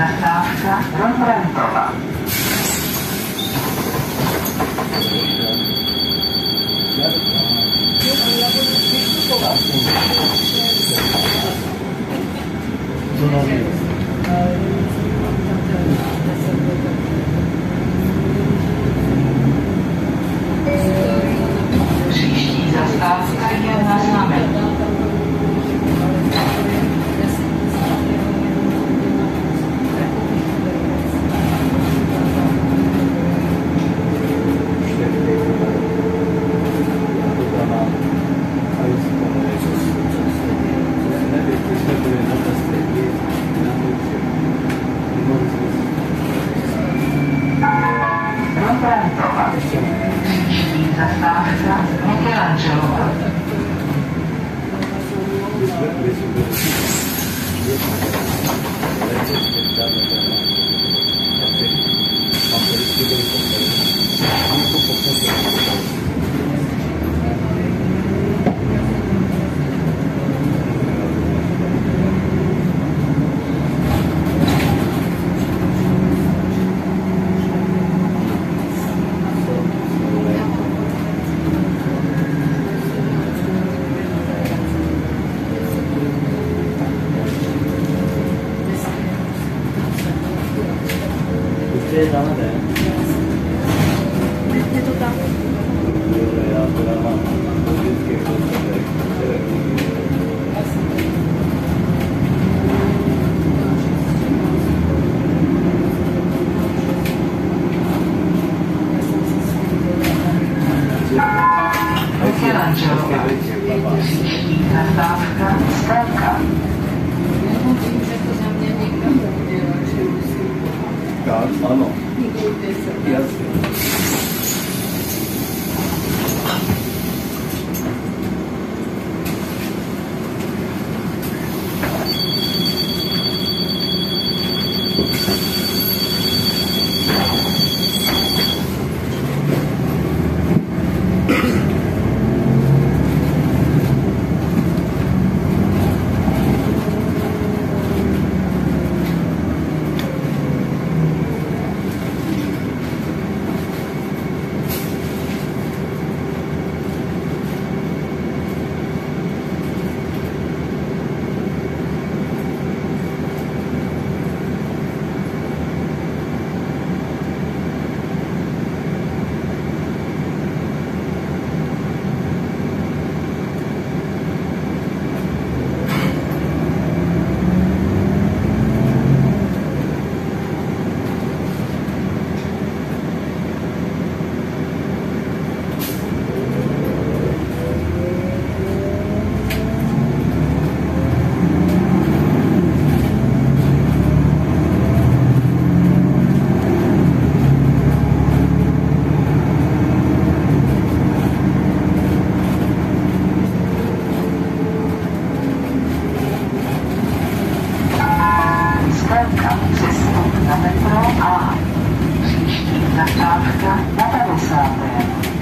中村フロントラインから Thank you. 可以转换 na metro A. Příští zastávka na 50.